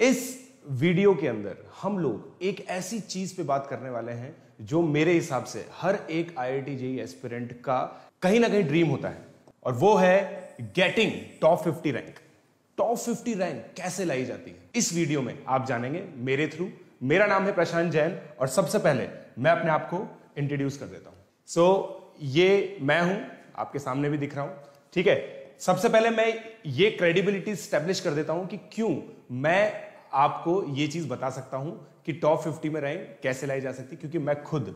इस वीडियो के अंदर हम लोग एक ऐसी चीज़ पे बात करने वाले हैं जो मेरे हिसाब से हर एक I I T JEE aspirant का कहीं ना कहीं ड्रीम होता है। और वो है getting top 50 rank top 50 rank कैसे लाई जाती है? इस वीडियो में आप जानेंगे मेरे थ्रू मेरा नाम है प्रशांत जैन और सबसे पहले मैं अपने आप को इंट्रोड्यूस कर देता हूँ। सो so, ये मैं हूँ आपके सामने भी दिख रहा हूँ। ठीक है? सबसे पहले मैं ये क्रेडिबिलिटी स्टेब्लिश कर देता हूँ कि क्यों मैं आपको ये चीज़ बता सकता हूँ कि टॉप 50 में रैंक कैसे लाई जा सकती, क्योंकि मैं खुद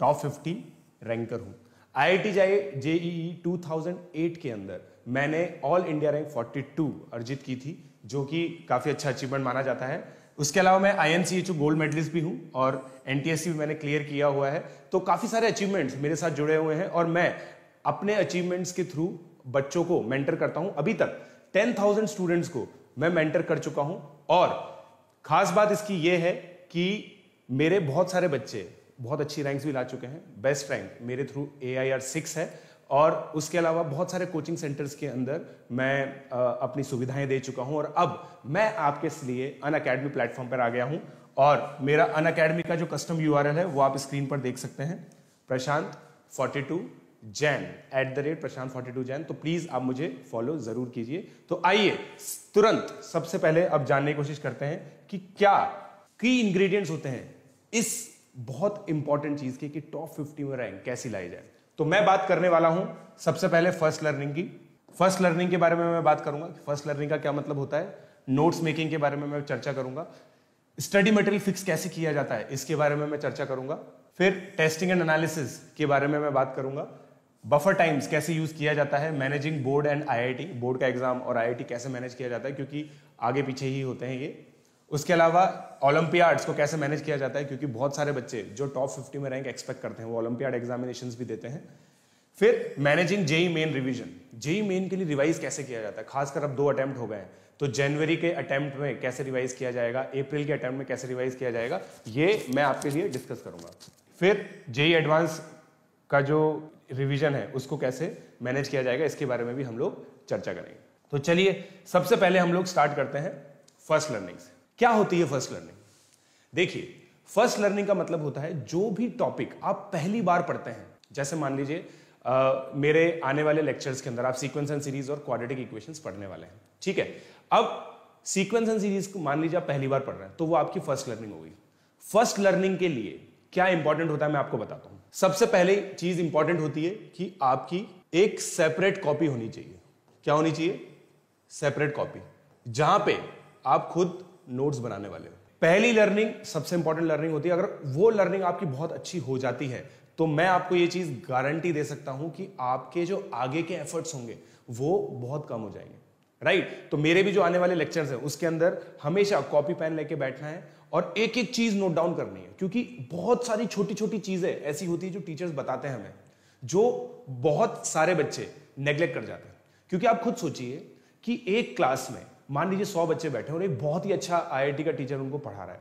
टॉप 50 रैंकर हूँ। आई आई टी जेईई 2008 के अंदर मैंने ऑल इंडिया रैंक 42 अर्जित की थी, जो कि काफ़ी अच्छा अचीवमेंट माना जाता है। उसके अलावा मैं आई एन गोल्ड मेडलिस्ट भी हूँ और एनटीएससी भी मैंने क्लियर किया हुआ है। तो काफ़ी सारे अचीवमेंट्स मेरे साथ जुड़े हुए हैं और मैं अपने अचीवमेंट्स के थ्रू बच्चों को मेंटर करता हूँ। अभी तक टेन थाउज़ेंड स्टूडेंट्स को मैं मेंटर कर चुका हूँ। और खास बात इसकी यह है कि मेरे बहुत सारे बच्चे बहुत अच्छी रैंक्स भी ला चुके हैं। बेस्ट रैंक मेरे through A I R six है। और उसके अलावा बहुत सारे कोचिंग सेंटर्स के अंदर मैं आ, अपनी सुविधाएँ दे चुका हूँ। और अब मैं आपके लिए अन अकेडमी प्लेटफॉर्म पर आ गया हूँ। और मेरा अन अकेडमी का जो कस्टम यूआरएल है वो आप स्क्रीन पर देख सकते हैं। Prashant 42 Jain at the rate Prashant 42 Jain तो प्लीज़ आप मुझे फॉलो ज़रूर कीजिए। तो आइए, तुरंत सबसे पहले अब जानने की कोशिश करते हैं कि क्या की इंग्रेडिएंट्स होते हैं इस बहुत इंपॉर्टेंट चीज़ की कि टॉप 50 में रैंक कैसी लाई जाए। तो मैं बात करने वाला हूँ सबसे पहले फ़र्स्ट लर्निंग की। फ़र्स्ट लर्निंग के बारे में मैं बात करूँगा फ़र्स्ट लर्निंग का क्या मतलब होता है। नोट्स मेकिंग के बारे में मैं चर्चा करूँगा। स्टडी मटेरियल फिक्स कैसे किया जाता है, इसके बारे में मैं चर्चा करूँगा। फिर टेस्टिंग एंड एनालिसिस के बारे में मैं बात करूँगा। बफर टाइम्स कैसे यूज़ किया जाता है? Managing board and IIT board का एग्ज़ाम और आईआईटी कैसे मैनेज किया जाता है? क्योंकि आगे पीछे ही होते हैं ये। उसके अलावा ओलंपियाड्स को कैसे मैनेज किया जाता है? क्योंकि बहुत सारे बच्चे जो टॉप 50 में रैंक एक्सपेक्ट करते हैं, वो ओलंपियाड एग्जामिनेशन भी देते हैं। फिर managing JEE main revision JEE main के लिए रिवाइज कैसे किया जाता है? खासकर अब दो अटैम्प्ट हो गए हैं। तो जनवरी के अटैम्प्ट में कैसे रिवाइज किया जाएगा? अप्रैल के अटैम्प्ट में कैसे रिवाइज किया जाएगा? ये मैं आपके लिए डिस्कस करूँगा। फिर जेई एडवांस का जो रिवीजन है, उसको कैसे मैनेज किया जाएगा, इसके बारे में भी हम लोग चर्चा करेंगे। तो चलिए, सबसे पहले हम लोग स्टार्ट करते हैं फ़र्स्ट लर्निंग से। क्या होती है फ़र्स्ट लर्निंग देखिए फ़र्स्ट लर्निंग का मतलब होता है जो भी टॉपिक आप पहली बार पढ़ते हैं। जैसे मान लीजिए मेरे आने वाले लेक्चर्स के अंदर आप सीक्वेंस एंड सीरीज़ और क्वाड्रेटिक इक्वेशंस पढ़ने वाले हैं। ठीक है? अब सीक्वेंस एंड सीरीज़ को मान लीजिए आप पहली बार पढ़ रहे हैं तो वो आपकी फ़र्स्ट लर्निंग होगी फ़र्स्ट लर्निंग के लिए क्या इंपॉर्टेंट होता है मैं आपको बताता हूँ। सबसे पहले चीज़ इंपॉर्टेंट होती है कि आपकी एक सेपरेट कॉपी होनी चाहिए। क्या होनी चाहिए? सेपरेट कॉपी जहाँ पे आप खुद नोट्स बनाने वाले हो। पहली लर्निंग सबसे इंपॉर्टेंट लर्निंग होती है। अगर वो लर्निंग आपकी बहुत अच्छी हो जाती है तो मैं आपको ये चीज़ गारंटी दे सकता हूँ कि आपके जो आगे के एफर्ट्स होंगे, वो बहुत कम हो जाएँगे। Right right? तो मेरे भी जो आने वाले लेक्चर्स हैं, उसके अंदर हमेशा कॉपी पेन लेके बैठना है। और एक एक चीज़ नोट डाउन करनी है, क्योंकि बहुत सारी छोटी छोटी चीज़ें ऐसी होती है जो टीचर्स बताते हैं हमें, जो बहुत सारे बच्चे नेग्लेक्ट कर जाते हैं। क्योंकि आप खुद सोचिए कि एक क्लास में, मान लीजिए सौ बच्चे बैठे और एक बहुत ही अच्छा आईआईटी का टीचर उनको पढ़ा रहा है,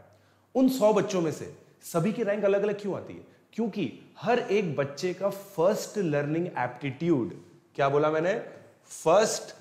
उन सौ बच्चों में से सभी की रैंक अलग अलग क्यों आती है? क्योंकि हर एक बच्चे का फ़र्स्ट लर्निंग एप्टीट्यूड क्या बोला मैंने? फ़र्स्ट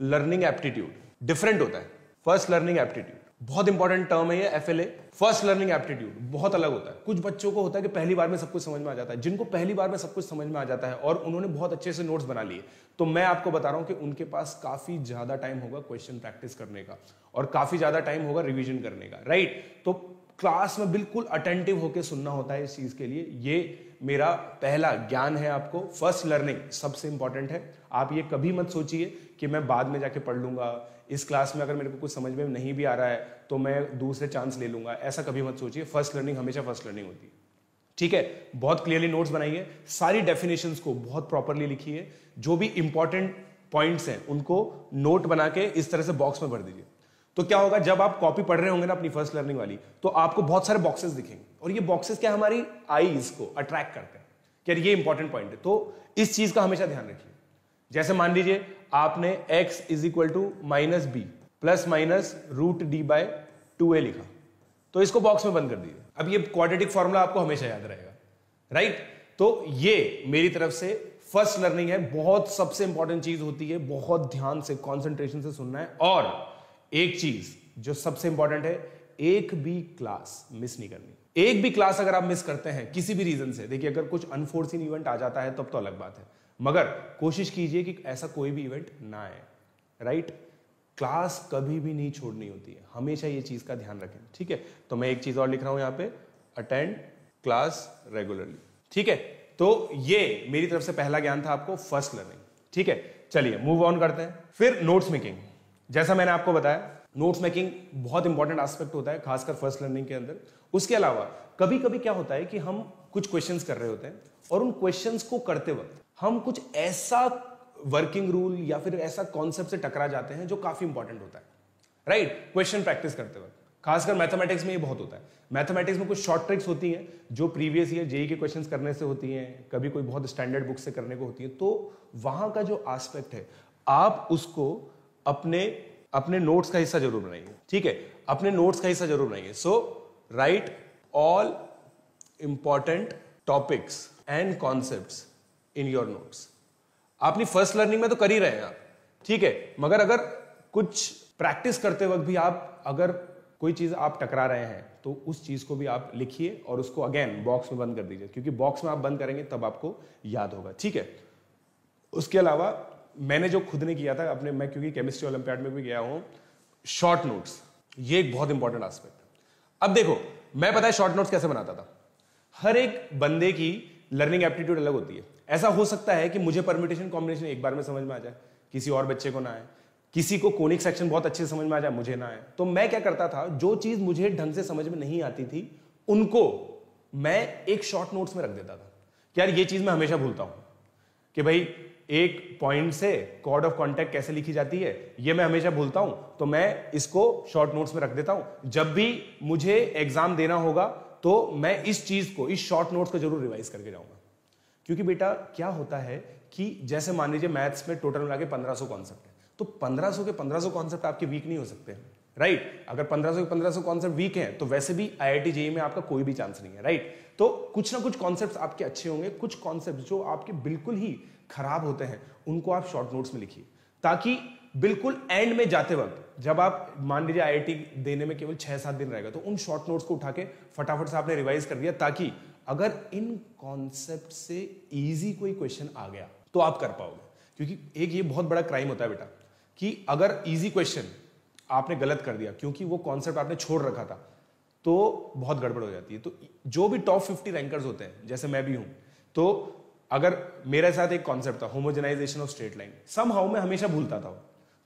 लर्निंग एप्टीट्यूड डिफरेंट होता है फ़र्स्ट लर्निंग एप्टीट्यूड बहुत इंपॉर्टेंट टर्म है ये एफ़ फ़र्स्ट लर्निंग एप्टीट्यूड बहुत अलग होता है। कुछ बच्चों को होता है कि पहली बार में सब कुछ समझ में आ जाता है। जिनको पहली बार में सब कुछ समझ में आ जाता है और उन्होंने बहुत अच्छे से नोट्स बना लिए तो मैं आपको बता रहा हूँ कि उनके पास काफ़ी ज़्यादा टाइम होगा क्वेश्चन प्रैक्टिस करने का और काफ़ी ज़्यादा टाइम होगा रिविजन करने का राइट तो क्लास में बिल्कुल अटेंटिव होकर सुनना होता है इस चीज़ के लिए। ये मेरा पहला ज्ञान है आपको। फ़र्स्ट लर्निंग सबसे इंपॉर्टेंट है। आप ये कभी मत सोचिए कि मैं बाद में जाके पढ़ लूँगा इस क्लास में अगर मेरे को कुछ समझ में नहीं भी आ रहा है तो मैं दूसरे चांस ले लूँगा। ऐसा कभी मत सोचिए फ़र्स्ट लर्निंग हमेशा फ़र्स्ट लर्निंग होती है। ठीक है? बहुत क्लियरली नोट्स बनाइए, सारी डेफिनेशन को बहुत प्रॉपरली लिखिए, जो भी इंपॉर्टेंट पॉइंट्स हैं, उनको नोट बना के इस तरह से बॉक्स में भर दीजिए। तो क्या होगा, जब आप कॉपी पढ़ रहे होंगे ना अपनी फ़र्स्ट लर्निंग वाली तो आपको बहुत सारे बॉक्सेस दिखेंगे। और ये बॉक्सेस क्या हमारी? आईज को अट्रैक्ट करते हैं। ये इंपॉर्टेंट पॉइंट है। तो इस चीज़ का हमेशा ध्यान रखिए। जैसे मान लीजिए आपने x is equal to minus b plus minus root d by two a लिखा। तो इसको बॉक्स में बंद कर दीजिए। अब ये क्वाड्रेटिक फॉर्मूला आपको हमेशा याद रहेगा। राइट तो ये मेरी तरफ़ से फ़र्स्ट लर्निंग है। बहुत सबसे इंपॉर्टेंट चीज़ होती है। बहुत ध्यान से कॉन्सेंट्रेशन से सुनना है। और एक चीज़ जो सबसे इंपॉर्टेंट है, एक भी क्लास मिस नहीं करनी। एक भी क्लास अगर आप मिस करते हैं, किसी भी रीजन से, देखिए, अगर कुछ अनफोर्सिन इवेंट आ जाता है, तब तो अलग बात है। मगर कोशिश कीजिए कि ऐसा कोई भी इवेंट ना आए राइट क्लास कभी भी नहीं छोड़नी होती है। हमेशा ये चीज़ का ध्यान रखें, ठीक है? तो मैं एक चीज़ और लिख रहा हूँ यहाँ पे अटेंड क्लास रेगुलरली ठीक है? तो ये मेरी तरफ़ से पहला ज्ञान था आपको फ़र्स्ट लर्निंग ठीक है? चलिए मूव ऑन करते हैं। फिर नोट्स मेकिंग जैसा मैंने आपको बताया नोट्स मेकिंग बहुत इंपॉर्टेंट एस्पेक्ट होता है, खासकर फ़र्स्ट लर्निंग के अंदर। उसके अलावा कभी कभी क्या होता है कि हम कुछ क्वेश्चंस कर रहे होते हैं और उन क्वेश्चंस को करते वक्त हम कुछ ऐसा वर्किंग रूल या फिर ऐसा कॉन्सेप्ट से टकरा जाते हैं जो काफ़ी इंपॉर्टेंट होता है। राइट क्वेश्चन प्रैक्टिस करते वक्त। खासकर मैथमेटिक्स में ये बहुत होता है। मैथमेटिक्स में कुछ शॉर्ट ट्रिक्स होती हैं, जो प्रीवियस ईयर जेई के क्वेश्चंस करने से होती हैं, कभी कोई बहुत स्टैंडर्ड बुक से करने को होती है तो वहाँ का जो आस्पेक्ट है, आप उसको अपने अपने नोट्स का हिस्सा ज़रूर बनाइए। ठीक है? अपने नोट्स का हिस्सा ज़रूर बनाइए। So write all important topics and concept in your notes अपनी फ़र्स्ट लर्निंग में तो कर ही रहे हैं आप। ठीक है, मगर अगर कुछ प्रैक्टिस करते वक्त भी आप, अगर कोई चीज़ आप टकरा रहे हैं तो उस चीज़ को भी आप लिखिए और उसको अगेन बॉक्स में बंद कर दीजिए, क्योंकि बॉक्स में आप बंद करेंगे तब आपको याद होगा। ठीक है, उसके अलावा मैंने जो खुद ने किया था, अपने मैं क्योंकि केमिस्ट्री ओलंपियाड में भी गया हूँ शॉर्ट नोट्स ये एक बहुत इंपॉर्टेंट एस्पेक्ट अब देखो, मैं पता है शॉर्ट नोट्स कैसे बनाता था? हर एक बंदे की लर्निंग एप्टीट्यूड अलग होती है। ऐसा हो सकता है कि मुझे परमिटेशन कॉम्बिनेशन एक बार में समझ में आ जाए। किसी और बच्चे को ना आए। किसी को कोनिक सेक्शन बहुत अच्छे से समझ में आ जाए, मुझे ना आए। तो मैं क्या करता था, जो चीज़ मुझे ढंग से समझ में नहीं आती थी, उनको मैं एक शॉर्ट नोट्स में रख देता था कि यार ये चीज़ मैं हमेशा भूलता हूँ। कि भाई, एक पॉइंट से कॉर्ड ऑफ़ कॉन्टेक्ट कैसे लिखी जाती है, ये मैं हमेशा भूलता हूँ। तो मैं इसको शॉर्ट नोट्स में रख देता हूँ। जब भी मुझे एग्ज़ाम देना होगा तो मैं इस चीज़ को, इस शॉर्ट नोट्स को ज़रूर रिवाइज करके जाऊँगा। क्योंकि बेटा, क्या होता है कि जैसे मान लीजिए मैथ्स में टोटल मिला के पंद्रह सौ कॉन्सेप्ट है तो पंद्रह सौ के पंद्रह सौ कॉन्सेप्ट आपके वीक नहीं हो सकते राइट अगर पंद्रह सौ के पंद्रह सौ कॉन्सेप्ट वीक है तो वैसे भी आई आई जेई में आपका कोई भी चांस नहीं है राइट तो कुछ ना कुछ कॉन्सेप्ट आपके अच्छे होंगे, कुछ कॉन्सेप्ट जो आपके बिल्कुल ही खराब होते हैं, उनको आप शॉर्ट नोट्स में लिखिए, ताकि बिल्कुल एंड में जाते वक्त, जब आप मान लीजिए आईआईटी देने में केवल छह सात दिन रहेगा तो उन शॉर्ट नोट्स को उठा के फटाफट से आपने रिवाइज कर दिया ताकि अगर इन कॉन्सेप्ट से इजी कोई क्वेश्चन आ गया तो आप कर पाओगे। क्योंकि एक ये बहुत बड़ा क्राइम होता है बेटा, कि अगर इजी क्वेश्चन आपने गलत कर दिया, क्योंकि वो कॉन्सेप्ट आपने छोड़ रखा था तो बहुत गड़बड़ हो जाती है। तो जो भी टॉप फिफ्टी रैंकर्स होते हैं, जैसे मैं भी हूँ तो अगर मेरे साथ एक कॉन्सेप्ट था homogenisation of straight line somehow मैं हमेशा भूलता था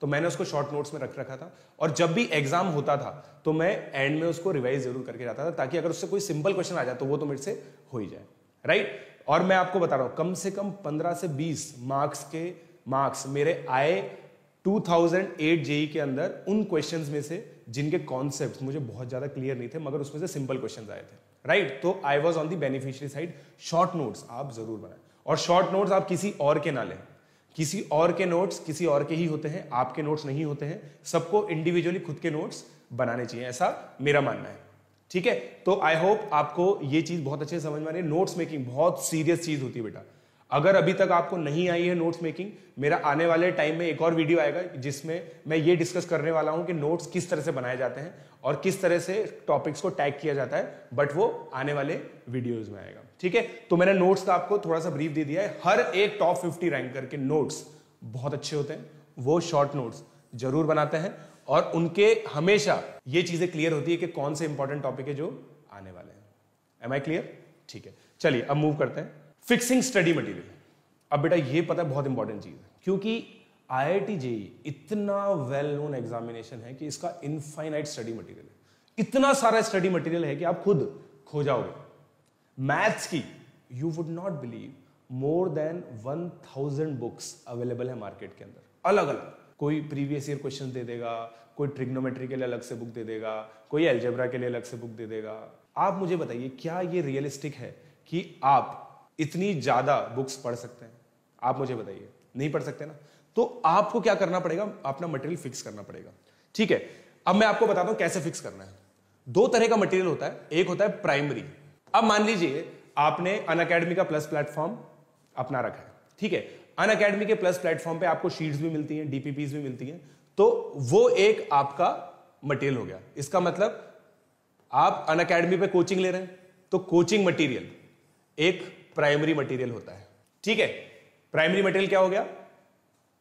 तो मैंने उसको शॉर्ट नोट्स में रख रखा था। और जब भी एग्ज़ाम होता था तो मैं एंड में उसको रिवाइज ज़रूर करके जाता था, ताकि अगर उससे कोई सिंपल क्वेश्चन आ जाए तो वो तो मेरे से हो ही जाए। राइट और मैं आपको बता रहा हूँ, कम से कम 15 से 20 मार्क्स के मार्क्स मेरे आए 2008 जेई के अंदर उन क्वेश्चंस में से, जिनके कॉन्सेप्ट मुझे बहुत ज़्यादा क्लियर नहीं थे, मगर उसमें से सिंपल क्वेश्चन आए थे। राइट तो I was on the beneficiary side short notes आप ज़रूर बनाए। और शॉर्ट नोट्स आप किसी और के ना लें। किसी और के नोट्स किसी और के ही होते हैं, आपके नोट्स नहीं होते हैं। सबको इंडिविजुअली खुद के नोट्स बनाने चाहिए, ऐसा मेरा मानना है। ठीक है? तो आई होप आपको ये चीज़ बहुत अच्छे से समझ में आ रही है। नोट्स मेकिंग बहुत सीरियस चीज़ होती है बेटा। अगर अभी तक आपको नहीं आई है नोट्स मेकिंग मेरा आने वाले टाइम में एक और वीडियो आएगा जिसमें मैं ये डिस्कस करने वाला हूँ कि नोट्स किस तरह से बनाए जाते हैं और किस तरह से टॉपिक्स को टैग किया जाता है बट वो आने वाले वीडियोज़ में आएगा। ठीक है? तो मैंने नोट्स का आपको थोड़ा सा ब्रीफ दे दिया है। हर एक टॉप फिफ्टी रैंकर के नोट्स बहुत अच्छे होते हैं। वो शॉर्ट नोट्स ज़रूर बनाते हैं और उनके हमेशा ये चीज़ें क्लियर होती है कि कौन से इंपॉर्टेंट टॉपिक है जो आने वाले हैं। एम आई क्लियर ठीक है। चलिए, अब मूव करते हैं। फिक्सिंग स्टडी मटेरियल अब बेटा, ये पता है बहुत इंपॉर्टेंट चीज़ है, क्योंकि आईआईटी जेई इतना वेल नोन एग्जामिनेशन है कि इसका इनफाइनाइट स्टडी मटेरियल है। इतना सारा स्टडी मटेरियल है कि आप खुद खो जाओगे। मैथ्स की you would not believe more than one thousand books available है मार्केट के अंदर। अलग अलग। कोई प्रीवियस ईयर क्वेश्चन दे देगा कोई ट्रिग्नोमेट्री के लिए अलग से बुक दे देगा कोई एल्जेब्रा के लिए अलग से बुक दे देगा। आप मुझे बताइए क्या ये रियलिस्टिक है कि आप इतनी ज़्यादा बुक्स पढ़ सकते हैं? आप मुझे बताइए। नहीं पढ़ सकते ना? तो आपको क्या करना पड़ेगा? अपना मटेरियल फिक्स करना पड़ेगा। ठीक है? अब मैं आपको बताता हूँ कैसे फिक्स करना है। दो तरह का मटेरियल होता है। एक होता है प्राइमरी अब मान लीजिए, आपने अन अकेडमी का प्लस प्लेटफॉर्म अपना रखा है, ठीक है? अन अकेडमी के प्लस प्लेटफॉर्म पे आपको शीट्स भी मिलती हैं डीपीपीज भी मिलती हैं तो वो एक आपका मटेरियल हो गया। इसका मतलब आप अन अकेडमी पे कोचिंग ले रहे हैं तो कोचिंग मटेरियल एक प्राइमरी मटेरियल होता है, ठीक है? प्राइमरी मटेरियल क्या हो गया?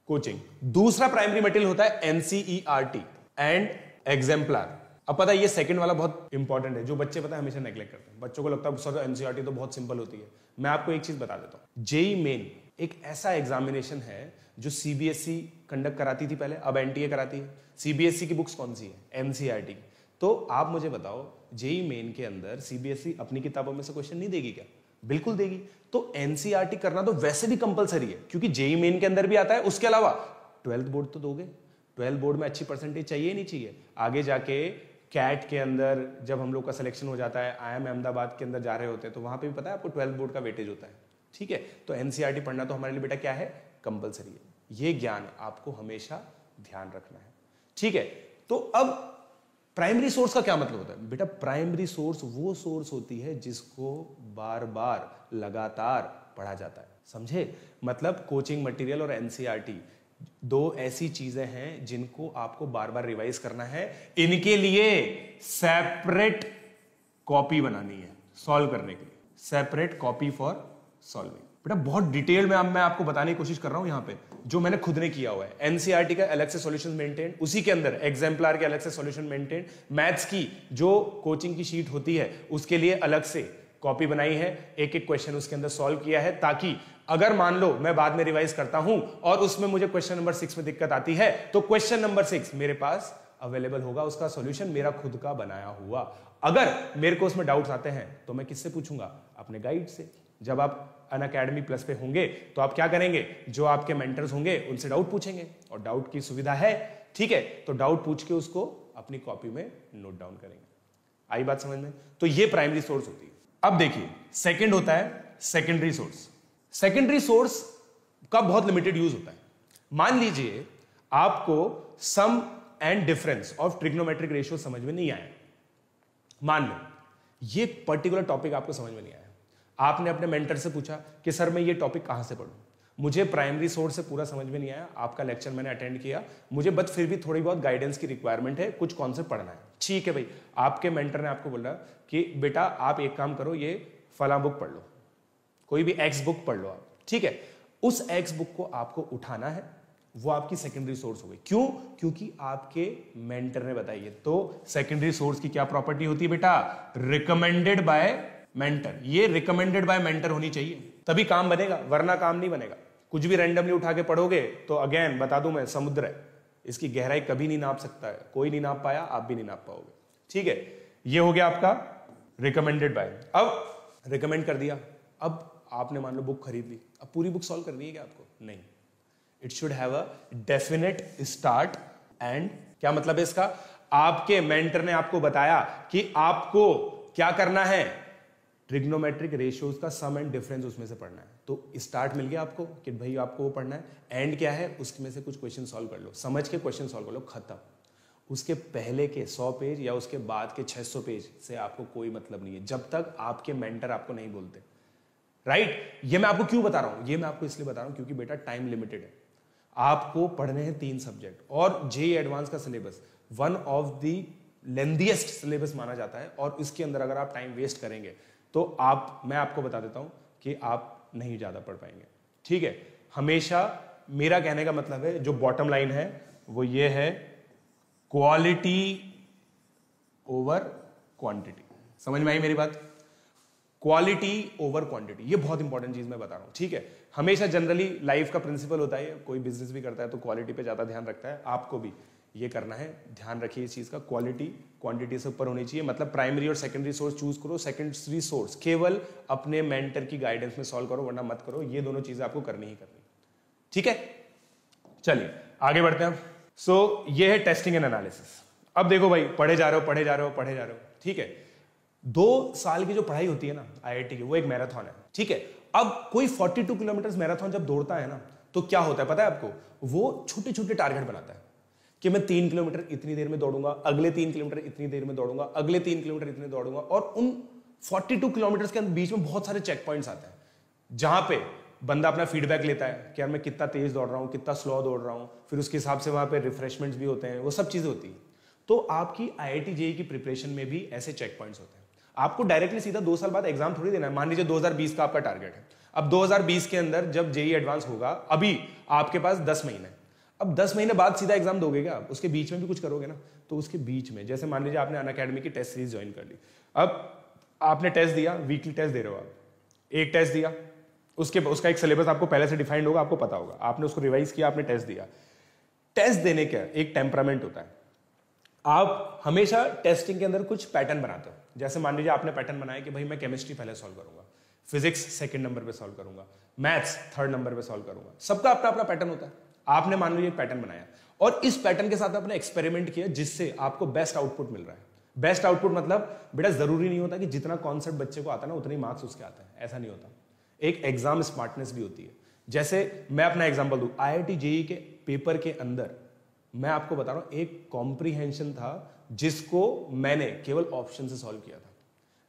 कोचिंग दूसरा प्राइमरी मटेरियल होता है एनसीईआरटी एंड एग्जाम्पलर अब पता है ये सेकंड वाला बहुत इंपॉर्टेंट है, जो बच्चे पता है हमेशा नेग्लेक्ट करते हैं। बच्चों को लगता है सर एनसीईआरटी तो बहुत सिंपल होती है। मैं आपको एक चीज़ बता देता हूँ। जेई मेन एक ऐसा एग्जामिनेशन है, जो सीबीएसई कंडक्ट कराती थी पहले, अब एनटीए कराती है। सीबीएसई की बुक्स कौन सी है? एनसीईआरटी तो आप मुझे बताओ, जेई मेन के अंदर सीबीएसई अपनी किताबों में से क्वेश्चन नहीं देगी क्या? बिल्कुल देगी। तो एनसीआरटी करना तो वैसे भी कंपलसरी है, क्योंकि जेई मेन के अंदर भी आता है। उसके अलावा ट्वेल्थ बोर्ड तो दोगे। ट्वेल्थ बोर्ड में अच्छी परसेंटेज चाहिए, नहीं चाहिए। आगे जाके कैट के अंदर जब हम लोग का सिलेक्शन हो जाता है आई एम अहमदाबाद के अंदर जा रहे होते हैं तो वहाँ पे भी पता है आपको ट्वेल्थ बोर्ड का वेटेज होता है। ठीक है? तो एनसीआरटी पढ़ना तो हमारे लिए बेटा क्या है? कंपलसरी है। ये ज्ञान आपको हमेशा ध्यान रखना है। ठीक है? तो अब प्राइमरी सोर्स का क्या मतलब होता है? बेटा प्राइमरी सोर्स वो सोर्स होती है जिसको बार बार लगातार पढ़ा जाता है। समझे? मतलब कोचिंग मटेरियल और एनसीईआरटी दो ऐसी चीज़ें हैं जिनको आपको बार बार रिवाइज करना है। इनके लिए सेपरेट कॉपी बनानी है सॉल्व करने के लिए। सेपरेट कॉपी फॉर सॉल्विंग बेटा, बहुत डिटेल में मैं आपको बताने की कोशिश कर रहा हूँ यहाँ पे, जो मैंने खुद ने किया हुआ है। एनसीआरटी का अलग से सॉल्यूशन मेंटेन उसी के अंदर एग्जाम्पलर के अलग से सॉल्यूशन मेंटेन मैथ्स की जो कोचिंग की शीट होती है, उसके लिए अलग से कॉपी बनाई है। एक एक क्वेश्चन उसके अंदर सॉल्व किया है ताकि अगर मान लो मैं बाद में रिवाइज करता हूँ और उसमें मुझे क्वेश्चन नंबर सिक्स में दिक्कत आती है तो क्वेश्चन नंबर सिक्स मेरे पास अवेलेबल होगा, उसका सॉल्यूशन मेरा खुद का बनाया हुआ। अगर मेरे को उसमें डाउट्स आते हैं तो मैं किससे पूछूँगा? अपने गाइड से। जब आप अन अकेडमी प्लस पे होंगे तो आप क्या करेंगे? जो आपके मेंटर्स होंगे, उनसे डाउट पूछेंगे। और डाउट की सुविधा है, ठीक है? तो डाउट पूछ के उसको अपनी कॉपी में नोट डाउन करेंगे। आई बात समझ में? तो ये प्राइमरी सोर्स होती है। अब देखिए सेकंड होता है सेकेंडरी सोर्स सेकेंडरी सोर्स का बहुत लिमिटेड यूज़ होता है। मान लीजिए, आपको sum and difference of trigonometric ratio समझ में नहीं आया। मान लो, ये पर्टिकुलर टॉपिक आपको समझ में नहीं आया। आपने अपने मेंटर से पूछा कि, सर, मैं ये टॉपिक कहाँ से पढ़ूं? मुझे प्राइमरी सोर्स से पूरा समझ में नहीं आया। आपका लेक्चर मैंने अटेंड किया। मुझे बस फिर भी थोड़ी बहुत गाइडेंस की रिक्वायरमेंट है, कुछ कॉन्सेप्ट पढ़ना है। ठीक है भाई, आपके मेंटर ने आपको बोला कि, बेटा, आप एक काम करो, ये फला बुक पढ़ लो। कोई भी एक्स बुक पढ़ लो आप, ठीक है? उस एक्स बुक को आपको उठाना है, वो आपकी सेकेंडरी सोर्स हो गई। क्यों? क्योंकि आपके मेंटर ने बताई है। तो सेकेंडरी सोर्स की क्या प्रॉपर्टी होती है बेटा? रिकमेंडेड बाय मेंटर ये रिकमेंडेड बाय मेंटर होनी चाहिए। तभी काम बनेगा, वरना काम नहीं बनेगा। कुछ भी रैंडमली उठा के पढ़ोगे तो अगेन बता दूँ मैं, समुद्र है। इसकी गहराई कभी नहीं नाप सकता है। कोई नहीं नाप पाया, आप भी नहीं नाप पाओगे। ठीक है? ये हो गया आपका रिकमेंडेड बाय अब रिकमेंड कर दिया। अब आपने मान लो बुक खरीद ली। अब पूरी बुक सॉल्व करनी है क्या आपको? नहीं। It should have a definite start and क्या मतलब है इसका? आपके मेंटर ने आपको बताया कि आपको क्या करना है? ट्रिग्नोमेट्रिक रेशियोज का सम एंड डिफरेंस उसमें से पढ़ना है। तो स्टार्ट मिल गया आपको कि भाई आपको वो पढ़ना है। एंड क्या है? उसमें से कुछ क्वेश्चन सॉल्व कर लो। समझ के क्वेश्चन सॉल्व कर लो। खत्म। उसके पहले के 100 पेज या उसके बाद के 600 पेज से आपको कोई मतलब नहीं है। जब तक आपके मेंटर आपको नहीं बोलते। राइट ये मैं आपको क्यों बता रहा हूँ? ये मैं आपको इसलिए बता रहा हूँ क्योंकि बेटा टाइम लिमिटेड है। आपको पढ़ने हैं तीन सब्जेक्ट और जे एडवांस का syllabus one of the lengthiest syllabus माना जाता है और इसके अंदर अगर आप टाइम वेस्ट करेंगे तो आप, मैं आपको बता देता हूँ कि आप नहीं ज़्यादा पढ़ पाएँगे। ठीक है? हमेशा मेरा कहने का मतलब है, जो बॉटम लाइन है, वो ये है क्वालिटी ओवर क्वांटिटी समझ में आई मेरी बात? क्वालिटी ओवर क्वांटिटी ये बहुत इंपॉर्टेंट चीज़ मैं बता रहा हूँ ठीक है? हमेशा जनरली लाइफ का प्रिंसिपल होता है कोई बिज़नेस भी करता है तो क्वालिटी पे ज़्यादा ध्यान रखता है आपको भी ये करना है। ध्यान रखिए इस चीज़ का क्वालिटी क्वांटिटी से ऊपर होनी चाहिए मतलब प्राइमरी और सेकेंडरी सोर्स चूज़ करो सेकेंडरी सोर्स केवल अपने मेंटर की गाइडेंस में सॉल्व करो वरना मत करो ये दोनों चीज़ें आपको करनी ही करनी ठीक है? चलिए आगे बढ़ते हैं सो so, ये है टेस्टिंग एंड एनालिसिस अब देखो भाई पढ़े जा रहे हो पढ़े जा रहे हो पढ़े जा रहे हो ठीक है? दो साल की जो पढ़ाई होती है ना आईआईटी की, वो एक मैराथन है। ठीक है? अब कोई 42 किलोमीटर मैराथन जब दौड़ता है ना तो क्या होता है पता है आपको? वो छोटे छोटे टारगेट बनाता है कि मैं तीन किलोमीटर इतनी देर में दौड़ूँगा, अगले तीन किलोमीटर इतनी देर में दौड़ूँगा, अगले तीन किलोमीटर इतने दौड़ूँगा और उन 42 किलोमीटर के बीच में बहुत सारे चेक पॉइंट्स आते हैं, जहाँ पे बंदा अपना फीडबैक लेता है कि यार मैं कितना तेज दौड़ रहा हूँ, कितना स्लो दौड़ रहा हूँ, फिर उसके हिसाब से वहाँ पे रिफ्रेशमेंट्स भी होते हैं, वो सब चीज़ें होती है। तो आपकी आईआईटी जेई की प्रिपरेशन में भी ऐसे चेक पॉइंट्स होते हैं। आपको डायरेक्टली सीधा दो साल बाद एग्ज़ाम थोड़ी देना है। मान लीजिए 2020 का आपका टारगेट है। अब 2020 के अंदर जब जेई एडवांस होगा, अभी आपके पास 10 महीने अब 10 महीने बाद सीधा एग्ज़ाम दोगे क्या? उसके बीच में भी कुछ करोगे ना? तो उसके बीच में, जैसे मान लीजिए आपने अन अकेडमी की टेस्ट सीरीज़ ज्वाइन कर ली। अब आपने टेस्ट दिया वीकली टेस्ट दे रहे हो आप। एक टेस्ट दिया, उसके, उसका एक सिलेबस आपको पहले से डिफाइंड होगा, आपको पता होगा। आपने उसको रिवाइज किया, आपने टेस्ट दिया। टेस्ट देने का एक टेम्परामेंट होता है। आप हमेशा टेस्टिंग के अंदर कुछ पैटर्न बनाते हो। जैसे मान लीजिए आपने पैटर्न बनाया कि भाई मैं केमिस्ट्री पहले सॉल्व करूँगा, फिजिक्स सेकंड नंबर पे सॉल्व करूँगा, मैथ्स थर्ड नंबर पे सॉल्व करूँगा। सबका अपना अपना पैटर्न होता है। आपने मान लीजिए पैटर्न बनाया और इस पैटर्न के साथ आपने एक्सपेरिमेंट किया जिससे आपको बेस्ट आउटपुट मिल रहा है। बेस्ट आउटपुट मतलब बेटा ज़रूरी नहीं होता कि जितना कॉन्सेप्ट बच्चे को आता ना, उतने मार्क्स उसके आते हैं। ऐसा नहीं होता। एक एग्ज़ाम स्मार्टनेस भी होती है। जैसे मैं अपना एग्ज़ाम्पल दू आई आई के पेपर के अंदर मैं आपको बता रहा हूँ, एक कॉम्प्रीहेंशन था जिसको मैंने केवल ऑप्शन से सॉल्व किया था।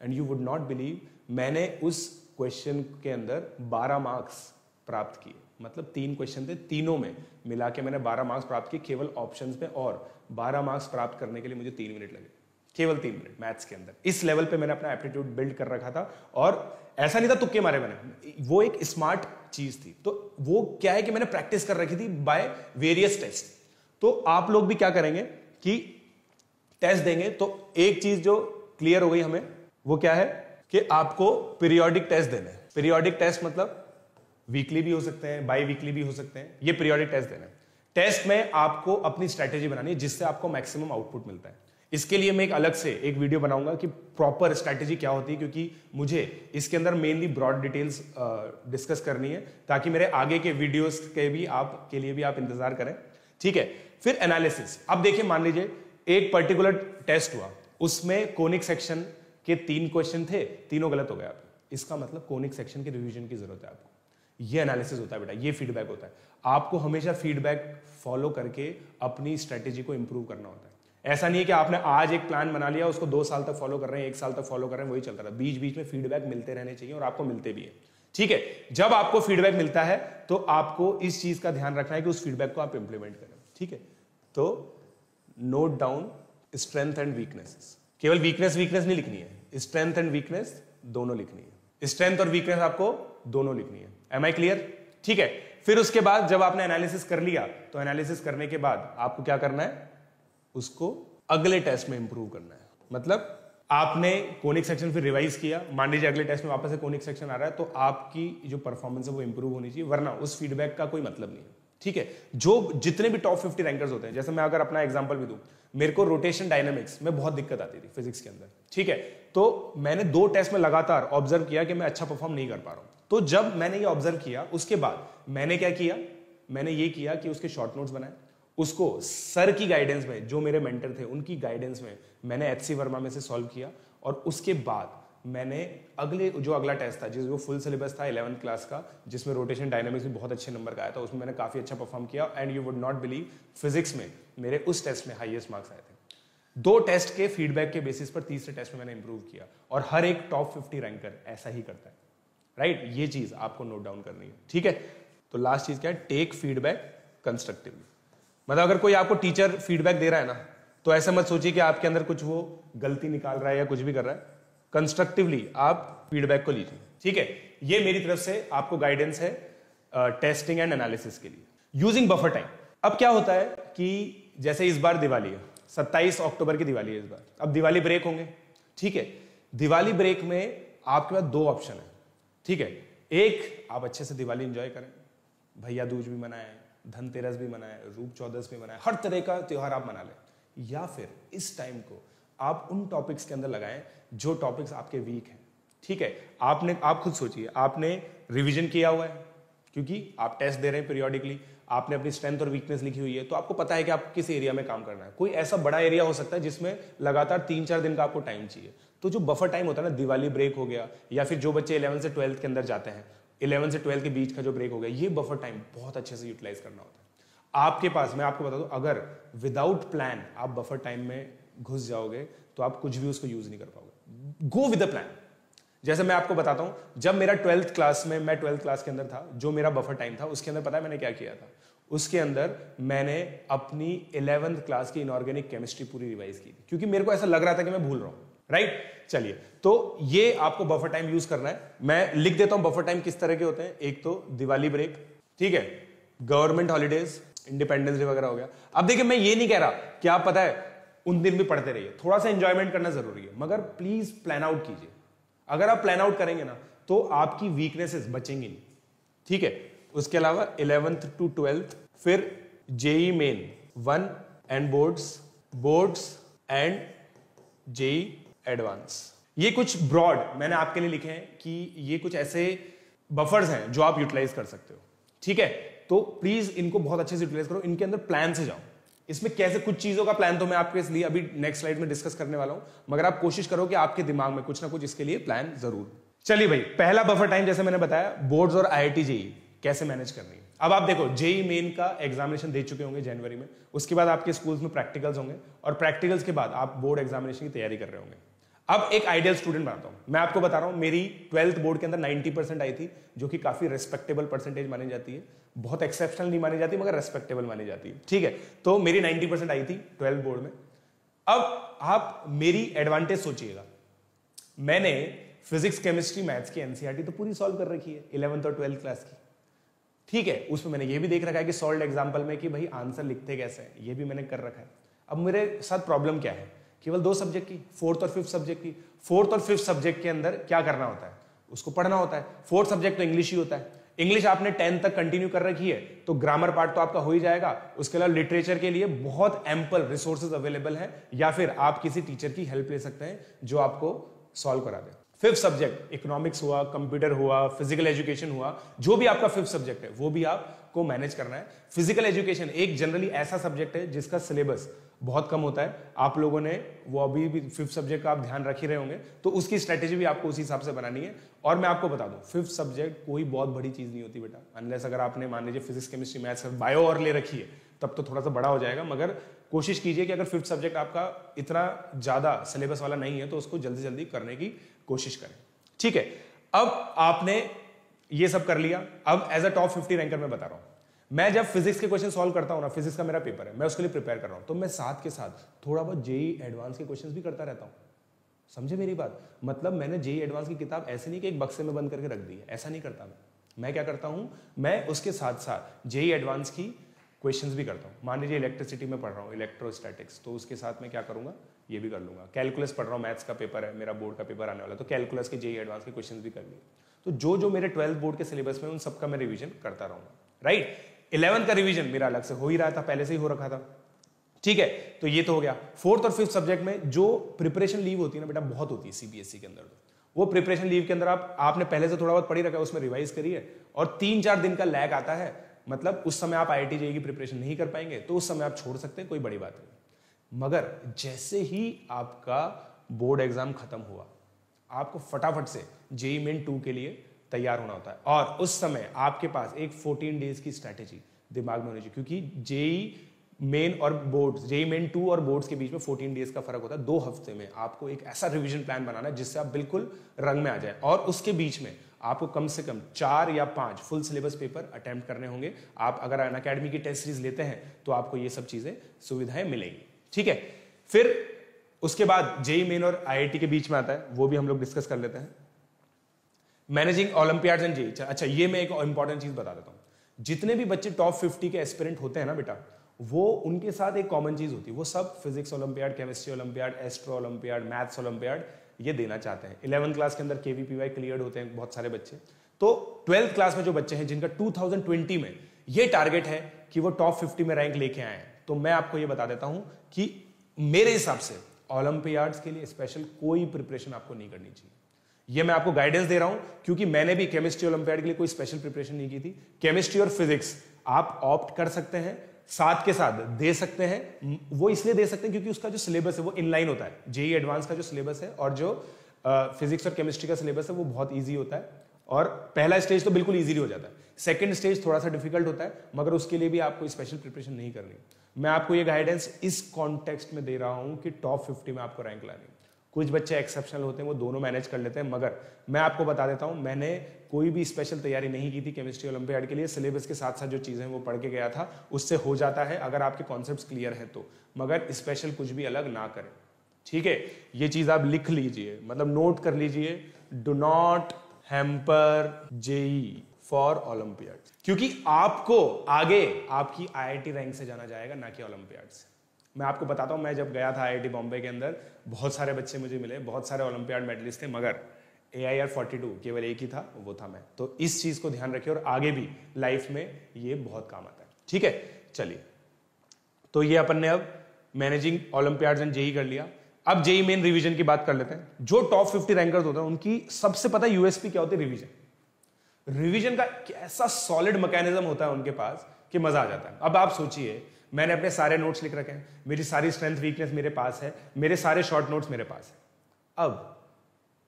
And you would not believe मैंने उस क्वेश्चन के अंदर 12 मार्क्स प्राप्त किए। मतलब तीन क्वेश्चन थे, तीनों में मिला के मैंने 12 मार्क्स प्राप्त किए, केवल ऑप्शंस पे और 12 मार्क्स प्राप्त करने के लिए मुझे तीन मिनट लगे। केवल तीन मिनट मैथ्स के अंदर। इस लेवल पे मैंने अपना एप्टीट्यूड बिल्ड कर रखा था और ऐसा नहीं था तुक्के मारे मैंने। वो एक स्मार्ट चीज़ थी। तो वो क्या है कि मैंने प्रैक्टिस कर रखी थी बाय वेरियस टेस्ट तो आप लोग भी क्या करेंगे कि टेस्ट देंगे तो एक चीज़ जो क्लियर हो गई हमें, वो क्या है कि आपको पीरियोडिक टेस्ट देने पीरियोडिक टेस्ट मतलब वीकली भी हो सकते हैं बाई वीकली भी हो सकते हैं, ये पीरियोडिक टेस्ट देने टेस्ट में आपको अपनी स्ट्रेटेजी बनानी है, जिससे आपको मैक्सिमम आउटपुट मिलता है। इसके लिए मैं एक अलग से एक वीडियो बनाऊँगा कि प्रॉपर स्ट्रैटेजी क्या होती है, क्योंकि मुझे इसके अंदर मेनली ब्रॉड डिटेल्स डिस्कस करनी है, ताकि मेरे आगे के वीडियोस के भी आप, के लिए भी आप इंतज़ार करें। ठीक है? फिर एनालिसिस अब देखिए, मान लीजिए, एक पर्टिकुलर टेस्ट हुआ। उसमें कोनिक सेक्शन के तीन क्वेश्चन थे, तीनों गलत हो गए आप इसका मतलब कोनिक सेक्शन के रिवीजन की ज़रूरत है आपको। ये एनालिसिस होता है बेटा, ये फीडबैक होता है। आपको हमेशा फीडबैक फॉलो करके अपनी स्ट्रेटेजी को इंप्रूव करना होता है। ऐसा नहीं है कि आपने आज एक प्लान बना लिया, उसको दो साल तक फॉलो कर रहे हैं, एक साल तक फॉलो कर रहे हैं, वही चलता रहा। बीच बीच में फीडबैक मिलते रहने चाहिए और आपको मिलते भी है। ठीक है, जब आपको फीडबैक मिलता है तो आपको इस चीज़ का ध्यान रखना है कि उस फीडबैक को आप इंप्लीमेंट करें। ठीक है? तो note down strength and weakness केवल वीकनेस वीकनेस नहीं लिखनी है। स्ट्रेंथ एंड वीकनेस दोनों लिखनी है। स्ट्रेंथ और वीकनेस आपको दोनों लिखनी है। एम आई क्लियर ठीक है। फिर उसके बाद जब आपने एनालिसिस कर लिया तो एनालिसिस करने के बाद आपको क्या करना है? उसको अगले टेस्ट में इंप्रूव करना है। मतलब आपने कोनिक सेक्शन फिर रिवाइज किया। मान लीजिए अगले टेस्ट में वापस से कोनिक सेक्शन आ रहा है तो आपकी जो परफॉर्मेंस है वो इंप्रूव होनी चाहिए, वरना उस फीडबैक का कोई मतलब नहीं है। ठीक है? जो जितने भी टॉप फिफ्टी रैंकर्स होते हैं, जैसे मैं अगर अपना एग्ज़ाम्पल भी दूँ, मेरे को रोटेशन डायनामिक्स में बहुत दिक्कत आती थी फिजिक्स के अंदर, ठीक है? तो मैंने दो टेस्ट में लगातार ऑब्ज़र्व किया कि मैं अच्छा परफॉर्म नहीं कर पा रहा हूँ। तो जब मैंने ये ऑब्ज़र्व किया, उसके बाद मैंने क्या किया? मैंने ये किया कि उसके शॉर्ट नोट्स बनाए। उसको सर की गाइडेंस में, जो मेरे मेंटर थे, उनकी गाइडेंस में मैंने एच सी वर्मा में से सॉल्व किया और उसके बाद मैंने अगले, जो अगला टेस्ट था, जिस, वो फुल सिलेबस था इलेवंथ क्लास का, जिसमें रोटेशन डायनामिक्स भी बहुत अच्छे नंबर का आया था, उसमें मैंने काफ़ी अच्छा परफॉर्म किया and you would not believe physics में मेरे उस टेस्ट में हाईएस्ट मार्क्स आए थे। दो टेस्ट के फीडबैक के बेसिस पर तीसरे टेस्ट में मैंने इंप्रूव किया, और हर एक टॉप फिफ्टी रैंकर ऐसा ही करता है। राइट ये चीज़ आपको नोट डाउन करनी है। ठीक है? तो लास्ट चीज़ क्या है? टेक फीडबैक कंस्ट्रक्टिवली मतलब अगर कोई आपको टीचर फीडबैक दे रहा है ना तो ऐसा मत सोचिए कि आपके अंदर कुछ वो गलती निकाल रहा है या कुछ भी कर रहा है। कंस्ट्रक्टिवली आप फीडबैक को लीजिए। ठीक है? ये मेरी तरफ़ से आपको गाइडेंस है टेस्टिंग एंड एनालिसिस के लिए। यूजिंग बफर टाइम अब क्या होता है कि जैसे इस बार दिवाली है 27 अक्टूबर की दिवाली है इस बार। अब दिवाली ब्रेक होंगे। ठीक है? दिवाली ब्रेक में आपके पास दो ऑप्शन है। ठीक है? एक, आप अच्छे से दिवाली इंजॉय करें। भैया दूज भी मनाएँ धनतेरस भी मनाएँ, रूप चौदस भी मनाएँ, हर तरह का त्यौहार आप मना लें। या फिर इस टाइम को आप उन टॉपिक्स के अंदर लगाएँ जो टॉपिक्स आपके वीक हैं। ठीक है, आपने, आप खुद सोचिए, आपने रिविजन किया हुआ है, क्योंकि आप टेस्ट दे रहे हैं पीरियोडिकली आपने अपनी स्ट्रेंथ और वीकनेस लिखी हुई है तो आपको पता है कि आप किस एरिया में काम करना है। कोई ऐसा बड़ा एरिया हो सकता है जिसमें लगातार तीन चार दिन का आपको टाइम चाहिए। तो जो बफर टाइम होता है ना, दिवाली ब्रेक हो गया, या फिर जो बच्चे इलेवन से ट्वेल्थ के अंदर जाते हैं इलेवन से ट्वेल्थ के बीच का जो ब्रेक हो गया, ये बफर टाइम बहुत अच्छे से यूटिलाइज करना होता है। आपके पास, मैं आपको बता दूँ, अगर विदाउट प्लान आप बफर टाइम में घुस जाओगे तो आप कुछ भी उसको यूज़ नहीं कर पाओगे। गो विद प्लान जैसे मैं आपको बताता हूँ, जब मेरा ट्वेल्थ क्लास में, मैं ट्वेल्थ क्लास के अंदर था, जो मेरा बफर टाइम था, उसके अंदर पता है मैंने क्या किया था? उसके अंदर मैंने अपनी इलेवेंथ क्लास की इनऑर्गेनिक केमिस्ट्री पूरी रिवाइज की क्योंकि मेरे को ऐसा लग रहा था कि मैं भूल रहा हूँ राइट चलिए तो ये आपको बफर टाइम यूज़ करना है। मैं लिख देता हूँ बफर टाइम किस तरह के होते हैं। एक तो दिवाली ब्रेक ठीक है? गवर्नमेंट हॉलीडेज इंडिपेंडेंस डे वगैरह हो गया। अब देखिए, मैं ये नहीं कह रहा कि आप पता है उन दिन भी पढ़ते रहिए। थोड़ा सा इंजॉयमेंट करना ज़रूरी है। मगर प्लीज़ प्लान आउट कीजिए। अगर आप प्लान आउट करेंगे ना तो आपकी वीकनेसेस बचेंगी नहीं। ठीक है? उसके अलावा इलेवेंथ टू ट्वेल्थ फिर JEE main one and boards boards and JEE advance ये कुछ ब्रॉड मैंने आपके लिए लिखे हैं कि ये कुछ ऐसे बफर्स हैं जो आप यूटिलाइज कर सकते हो। ठीक है? तो प्लीज़ इनको बहुत अच्छे से यूटिलाइज करो। इनके अंदर प्लान से जाओ। इसमें कैसे कुछ चीज़ों का प्लान तो मैं आपके लिए अभी नेक्स्ट स्लाइड में डिस्कस करने वाला हूँ, मगर आप कोशिश करो कि आपके दिमाग में कुछ ना कुछ इसके लिए प्लान ज़रूर। चलिए भाई, पहला बफर टाइम जैसे मैंने बताया बोर्ड्स और आईआईटी जेई कैसे मैनेज करनी है? अब आप देखो जेई मेन का एग्जामिनेशन दे चुके होंगे जनवरी में, उसके बाद आपके स्कूल्स में प्रैक्टिकल्स होंगे, और प्रैक्टिकल्स के बाद आप बोर्ड एग्जामिनेशन की तैयारी कर रहे होंगे। अब एक आइडियल स्टूडेंट बनाता हूँ। मैं आपको बता रहा हूँ, मेरी ट्वेल्थ बोर्ड के अंदर 90 परसेंट आई थी, जो कि काफ़ी रेस्पेक्टेबल परसेंटेज मानी जाती है। बहुत एक्सेप्शनल नहीं मानी जाती, मगर रेस्पेक्टेबल मानी जाती है। ठीक है तो मेरी 90 परसेंट आई थी ट्वेल्थ बोर्ड में। अब आप मेरी एडवांटेज सोचिएगा। मैंने फिजिक्स केमिस्ट्री मैथ्स की एनसीआरटी तो पूरी सॉल्व कर रखी है इलेवंथ और ट्वेल्थ क्लास की। ठीक है, उसमें मैंने ये भी देख रखा है कि सॉल्व एग्ज़ाम्पल में कि भाई आंसर लिखते कैसे हैं, ये भी मैंने कर रखा है। अब मेरे साथ प्रॉब्लम क्या है? केवल दो सब्जेक्ट की फोर्थ और फिफ्थ सब्जेक्ट की। फोर्थ और फिफ्थ सब्जेक्ट के अंदर क्या करना होता है? उसको पढ़ना होता है। फोर्थ सब्जेक्ट तो इंग्लिश ही होता है। इंग्लिश आपने टेंथ तक कंटिन्यू कर रखी है तो ग्रामर पार्ट तो आपका हो ही जाएगा। उसके अलावा लिटरेचर के लिए बहुत एम्पल रिसोर्सेज अवेलेबल है, या फिर आप किसी टीचर की हेल्प ले सकते हैं, जो आपको सॉल्व करा दे। फिफ्थ सब्जेक्ट इकोनॉमिक्स हुआ कंप्यूटर हुआ फ़िज़िकल एजुकेशन हुआ, जो भी आपका फिफ्थ सब्जेक्ट है, वो भी आपको मैनेज करना है। फ़िज़िकल एजुकेशन एक जनरली ऐसा सब्जेक्ट है जिसका सिलेबस बहुत कम होता है। आप लोगों ने, वो अभी भी फिफ्थ सब्जेक्ट का आप ध्यान रख ही रहे होंगे तो उसकी स्ट्रेटेजी भी आपको उसी हिसाब से बनानी है। और मैं आपको बता दूँ फिफ्थ सब्जेक्ट कोई बहुत बड़ी चीज़ नहीं होती बेटा। अनलेस अगर आपने, मान लीजिए फिजिक्स केमिस्ट्री मैथ्स बायो और ले रखी है, तब तो थोड़ा सा बड़ा हो जाएगा। मगर कोशिश कीजिए कि अगर फिफ्थ सब्जेक्ट आपका इतना ज़्यादा सिलेबस वाला नहीं है तो उसको जल्दी जल्दी करने की कोशिश करें। ठीक है, अब आपने ये सब कर लिया। अब as a top fifty ranker मैं बता रहा हूँ। मैं जब फिजिक्स के क्वेश्चन सॉल्व करता हूँ ना फिजिक्स का मेरा पेपर है, मैं उसके लिए प्रिपेयर कर रहा हूँ। तो मैं साथ के साथ थोड़ा बहुत जेई एडवांस के क्वेश्चंस भी करता रहता हूँ। समझे मेरी बात? मतलब मैंने जेई एडवांस की किताब ऐसे नहीं कि एक बक्से में बंद करके रख दी है। ऐसा नहीं करता मैं। मैं क्या करता हूँ? मैं उसके साथ साथ जेई एडवांस की क्वेश्चंस भी करता हूँ। मान लीजिए इलेक्ट्रिसिटी में पढ़ रहा हूँ इलेक्ट्रोस्टैटिक्स तो उसके साथ मैं क्या करूँगा? ये भी कर लूँगा। कैलकुलस पढ़ रहा हूँ मैथ्स का पेपर है, मेरा बोर्ड का पेपर आने वाला तो कैलकुलस के जेई एडवांस के क्वेश्चन भी कर लिए। तो जो जो मेरे ट्वेल्थ बोर्ड के सिलेबस में, उन सबका मैं रिविजन करता रहूँगा। राइट इलेवंथ का रिविजन मेरा अलग से हो ही रहा था, पहले से ही हो रखा था। ठीक है? तो ये तो हो गया। फोर्थ और फिफ्थ सब्जेक्ट में जो प्रिपरेशन लीव होती है ना बेटा, बहुत होती है सीबीएसई e के अंदर वो प्रिपरेशन लीव के अंदर आप, आपने पहले से थोड़ा बहुत पढ़ी रखा है, उसमें रिवाइज करिए और तीन चार दिन का लैग आता है। मतलब उस समय आप आई आई की प्रिपरेशन नहीं कर पाएँगे तो उस समय आप छोड़ सकते हैं, कोई बड़ी बात नहीं। मगर जैसे ही आपका बोर्ड एग्ज़ाम खत्म हुआ, आपको फटाफट से जेई मेन टू के लिए तैयार होना होता है। और उस समय आपके पास एक 14 डेज़ की स्ट्रैटेजी दिमाग में होनी चाहिए, क्योंकि जेई मेन और बोर्ड्स, जेई मेन टू और बोर्ड्स के बीच में 14 डेज़ का फ़र्क होता है। दो हफ़्ते में आपको एक ऐसा रिविजन प्लान बनाना है जिससे आप बिल्कुल रंग में आ जाए। और उसके बीच में आपको कम से कम चार या पाँच फुल सिलेबस पेपर अटेम्प्ट करने होंगे। आप अगर अन अकेडमी की टेस्ट सीरीज़ लेते हैं तो आपको ये सब चीज़ें सुविधाएँ मिलेंगी। ठीक है? फिर उसके बाद जेई मेन और आईआईटी के बीच में आता है, वो भी हम लोग डिस्कस कर लेते हैं। मैनेजिंग ओलंपियाड एंड जेई अच्छा ये मैं एक इंपॉर्टेंट चीज़ बता देता हूँ। जितने भी बच्चे टॉप फिफ्टी के एस्पिरेंट होते हैं ना बेटा, वो उनके साथ एक कॉमन चीज़ होती है। वो सब physics olympiad chemistry olympiad astro olympiad maths olympiad ये देना चाहते हैं। इलेवन क्लास के अंदर केवीपीवाई क्लियर होते हैं बहुत सारे बच्चे। तो ट्वेल्थ क्लास में जो बच्चे हैं, जिनका 2020 में ये टारगेट है कि वो टॉप 50 में रैंक लेके आए तो मैं आपको ये बता देता हूँ कि मेरे हिसाब से ओलंपियाड्स के लिए स्पेशल कोई प्रिपरेशन आपको नहीं करनी चाहिए। ये मैं आपको गाइडेंस दे रहा हूँ, क्योंकि मैंने भी केमिस्ट्री ओलंपियाड के लिए कोई स्पेशल प्रिपरेशन नहीं की थी। केमिस्ट्री और फिजिक्स आप ऑप्ट कर सकते हैं, साथ के साथ दे सकते हैं, वो इसलिए दे सकते हैं क्योंकि उसका जो सिलेबस है वो इनलाइन होता है। जेई एडवांस का जो सिलेबस है और जो फिजिक्स और केमिस्ट्री का सिलेबस है वो बहुत ईजी होता है। और पहला स्टेज तो बिल्कुल ईजिली हो जाता है। सेकेंड स्टेज थोड़ा सा डिफ़िकल्ट होता है, मगर उसके लिए भी आपको स्पेशल प्रिपरेशन नहीं करनी। मैं आपको ये गाइडेंस इस कॉन्टेक्स्ट में दे रहा हूँ कि टॉप फिफ्टी में आपको रैंक लानी। कुछ बच्चे एक्सेप्शनल होते हैं, वो दोनों मैनेज कर लेते हैं, मगर मैं आपको बता देता हूँ, मैंने कोई भी स्पेशल तैयारी नहीं की थी केमिस्ट्री ओलंपियाड के लिए। सिलेबस के साथ साथ जो चीज़ें वो पढ़ के गया था, उससे हो जाता है अगर आपके कॉन्सेप्ट क्लियर है तो। मगर स्पेशल कुछ भी अलग ना करें। ठीक है? ये चीज़ आप लिख लीजिए मतलब नोट कर लीजिए do not hamper JEE for olympiad क्योंकि आपको आगे आपकी आईआईटी रैंक से जाना जाएगा, ना कि ओलंपियाड से मैं आपको बताता हूँ, मैं जब गया था आईआईटी बॉम्बे के अंदर, बहुत सारे बच्चे मुझे मिले, बहुत सारे ओलंपियाड मेडलिस्ट थे, मगर A I R forty two केवल एक ही था, वो था मैं. तो इस चीज़ को ध्यान रखिए और आगे भी लाइफ में ये बहुत काम आता है. ठीक है? चलिए. तो ये अपन ने अब मैनेजिंग ओलंपियाड एंड जेई कर लिया. अब जेई मेन रिवीजन की बात कर लेते हैं। जो टॉप फिफ्टी रैंकर्स होते हैं, उनकी सबसे पता यूएसपी क्या होती है? रिवीजन रिवीजन का कैसा सॉलिड मैकेनिज्म होता है उनके पास कि मज़ा आ जाता है। अब आप सोचिए, मैंने अपने सारे नोट्स लिख रखे हैं। मेरी सारी स्ट्रेंथ वीकनेस मेरे पास है। मेरे सारे शॉर्ट नोट्स मेरे पास है। अब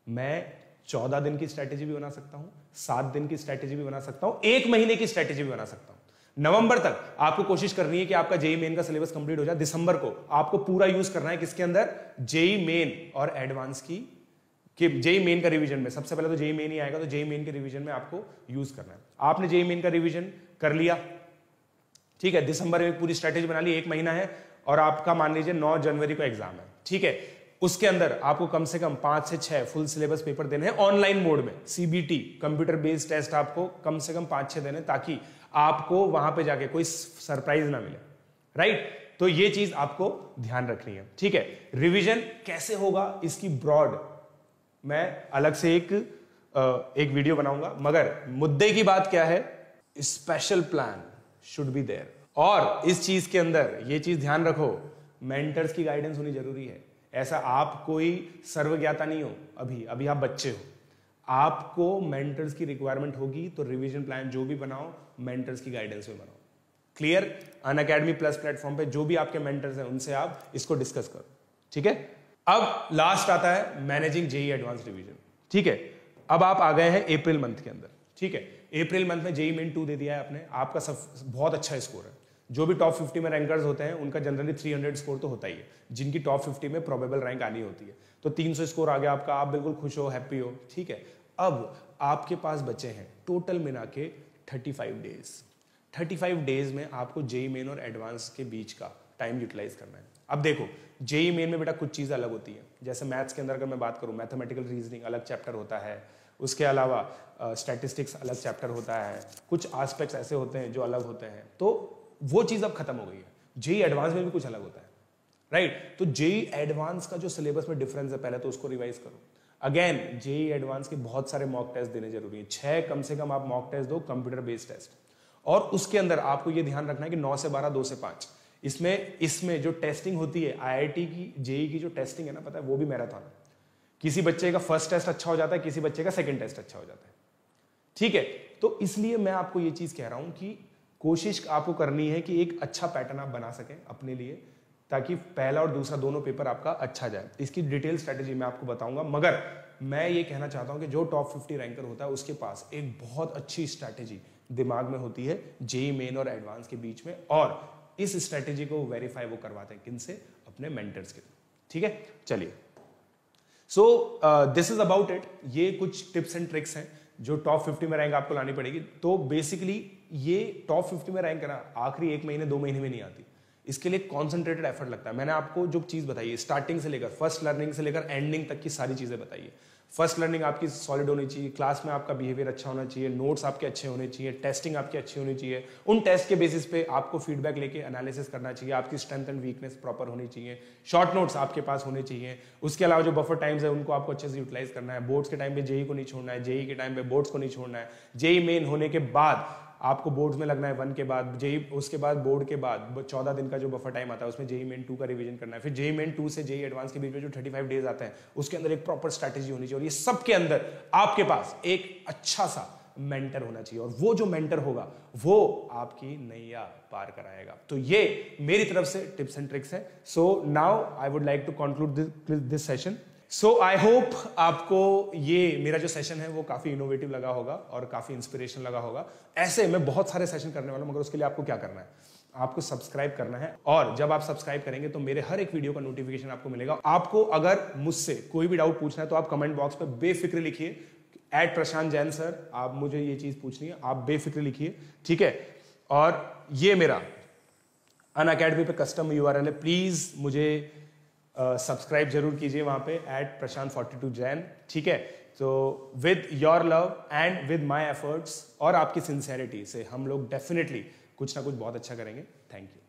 मैं चौदह दिन की स्ट्रैटेजी भी बना सकता हूँ, सात दिन की स्ट्रैटेजी भी बना सकता हूँ, एक महीने की स्ट्रैटेजी भी बना सकता हूँ। नवंबर तक आपको कोशिश करनी है कि आपका जेई मेन का सिलेबस कंप्लीट हो जाए, दिसंबर को आपको पूरा यूज़ करना है किसके अंदर? जेई मेन और एडवांस की, कि जेई मेन का रिवीजन में। सबसे पहले तो जेई मेन ही आएगा तो जेई मेन के रिवीजन में आपको यूज़ करना है। आपने जेई मेन का रिवीजन कर लिया, ठीक है? दिसंबर में पूरी स्ट्रैटेजी बना ली, एक महीना है, और आपका मान लीजिए नौ जनवरी को एग्ज़ाम है, ठीक है? उसके अंदर आपको कम से कम पाँच से छह फुल सिलेबस पेपर देने हैं ऑनलाइन मोड में। सीबीटी कंप्यूटर बेस्ड टेस्ट आपको कम से कम पाँच छह देने ताकि आपको वहाँ पे जाके कोई सरप्राइज़ ना मिले राइट तो ये चीज़ आपको ध्यान रखनी है, ठीक है? रिवीजन कैसे होगा इसकी ब्रॉड मैं अलग से एक एक वीडियो बनाऊँगा, मगर मुद्दे की बात क्या है? Special plan should be there और इस चीज़ के अंदर ये चीज़ ध्यान रखो मेंटर्स की गाइडेंस होनी ज़रूरी है। ऐसा आप कोई सर्वज्ञाता नहीं हो अभी अभी आप बच्चे हो। आपको मेंटर्स की रिक्वायरमेंट होगी तो रिवीजन प्लान जो भी बनाओ मेंटर्स की गाइडेंस में बनाओ क्लियर अन अकेडमी प्लस प्लेटफॉर्म पे जो भी आपके मेंटर्स हैं, उनसे आप इसको डिस्कस करो। ठीक है? अब लास्ट आता है मैनेजिंग जेई एडवांस रिवीजन ठीक है? अब आप आ गए हैं अप्रैल मंथ के अंदर। ठीक है? अप्रैल मंथ में जेई मेन टू दे दिया है आपने। आपका सब, बहुत अच्छा स्कोर है। जो भी टॉप 50 में रैंकर्स होते हैं, उनका जनरली 300 स्कोर तो होता ही है। जिनकी टॉप 50 में प्रोबेबल रैंक आनी होती है। तो 300 स्कोर आ गया आपका। आप बिल्कुल खुश हो हैप्पी हो। ठीक है? अब आपके पास बचे हैं टोटल मिला के 35 डेज़ 35 डेज़ में आपको जेई मेन और एडवांस के बीच का टाइम यूटिलाइज करना है। अब देखो जेई मेन में बेटा कुछ चीज़ अलग होती है। जैसे मैथ्स के अंदर अगर मैं बात करूँ मैथमेटिकल रीजनिंग अलग चैप्टर होता है। उसके अलावा स्टैटिस्टिक्स अलग चैप्टर होता है। कुछ आस्पेक्ट्स ऐसे होते हैं जो अलग होते हैं। तो वो चीज़ अब खत्म हो गई है। जेई एडवांस में भी कुछ अलग होता है। Right right? तो जेई एडवांस का जो सिलेबस में डिफरेंस है पहले तो उसको रिवाइज करो। अगेन जेई एडवांस के बहुत सारे मॉक टेस्ट देने ज़रूरी है। छह कम से कम आप मॉक टेस्ट दो कंप्यूटर बेस्ड टेस्ट और उसके अंदर आपको ये ध्यान रखना है कि नौ से बारह, दो से पाँच। इसमें इसमें जो टेस्टिंग होती है आईआईटी की जेई की जो टेस्टिंग है ना, पता है, वो भी मैराथन है किसी बच्चे का फ़र्स्ट टेस्ट अच्छा हो जाता है, किसी बच्चे का सेकंड टेस्ट अच्छा हो जाता है। ठीक है? तो इसलिए मैं आपको ये चीज़ कह रहा हूँ कि कोशिश आपको करनी है कि एक अच्छा पैटर्न आप बना सकें अपने लिए। ताकि पहला और दूसरा दोनों पेपर आपका अच्छा जाए। इसकी डिटेल स्ट्रेटेजी मैं आपको बताऊँगा। मगर मैं ये कहना चाहता हूँ कि जो टॉप 50 रैंकर होता है, उसके पास एक बहुत अच्छी स्ट्रैटेजी दिमाग में होती है, जेई मेन और एडवांस के बीच में, और इस स्ट्रैटेजी को वेरीफाई वो करवाते हैं किन से अपने मेंटर्स के ठीक है? चलिए। So this is about it ये कुछ टिप्स एंड ट्रिक्स हैं जो टॉप 50 में रैंक आपको लानी पड़ेगी। तो बेसिकली ये टॉप 50 में रैंक ना, आखिरी एक महीने, दो महीने में नहीं आती। इसके लिए कॉन्सेंट्रेटेड एफर्ट लगता है। मैंने आपको जो चीज़ बताई स्टार्टिंग से लेकर फ़र्स्ट लर्निंग से लेकर एंडिंग तक की सारी चीज़ें बताइए फ़र्स्ट लर्निंग आपकी सॉलिड होनी चाहिए क्लास में आपका बिहेवियर अच्छा होना चाहिए नोट्स आपके अच्छे होने चाहिए टेस्टिंग आपकी अच्छी होनी चाहिए। उन टेस्ट के बेसिस पे आपको फीडबैक लेके एनालिसिस करना चाहिए, आपकी स्ट्रेंथ एंड वीकनेस प्रॉपर होनी चाहिए। शॉर्ट नोट्स आपके पास होने चाहिए। उसके अलावा जो बफर टाइम्स है, उनको आपको अच्छे से यूटिलाइज करना है। बोर्ड्स के टाइम पे जेई को नहीं छोड़ना है जेई के टाइम पे बोर्ड्स को नहीं छोड़ना है। जेई मेन होने के बाद आपको बोर्ड में लगना है वन के बाद, जेई, उसके बाद बोर्ड के बाद चौदह दिन का जो बफर टाइम आता है, उसमें जेई मेन टू का रिवीजन करना है। फिर जेई मेन टू से जेई एडवांस के बीच में जो थर्टी फाइव डेज़ आता है, उसके अंदर एक प्रॉपर स्ट्रैटेजी होनी चाहिए। और ये सबके अंदर आपके पास एक अच्छा सा मेंटर होना चाहिए। और वो जो मेंटर होगा, वो आपकी नैया पार कराएगा। तो ये मेरी तरफ़ से टिप्स एंड ट्रिक्स है। So now I would like to conclude this session so I hope आपको ये मेरा जो सेशन है, वो काफ़ी इनोवेटिव लगा होगा और काफ़ी इंस्पिरेशन लगा होगा। ऐसे मैं बहुत सारे सेशन करने वाला हूँ, मगर उसके लिए आपको क्या करना है? आपको सब्सक्राइब करना है और जब आप सब्सक्राइब करेंगे तो मेरे हर एक वीडियो का नोटिफिकेशन आपको मिलेगा। आपको अगर मुझसे कोई भी डाउट पूछना है तो आप कमेंट बॉक्स पर बेफिक्र लिखिए। एट प्रशांत जैन सर आप मुझे ये चीज़ पूछनी है, आप बेफिक्र लिखिए, ठीक है? और ये मेरा अन अकेडमी पे कस्टम यू आर है। प्लीज़ मुझे सब्सक्राइब ज़रूर कीजिए वहाँ पे at Prashant forty two Jain, ठीक है? तो with your love and with my efforts और आपकी सिंसेरिटी से हम लोग डेफिनेटली कुछ ना कुछ बहुत अच्छा करेंगे। Thank you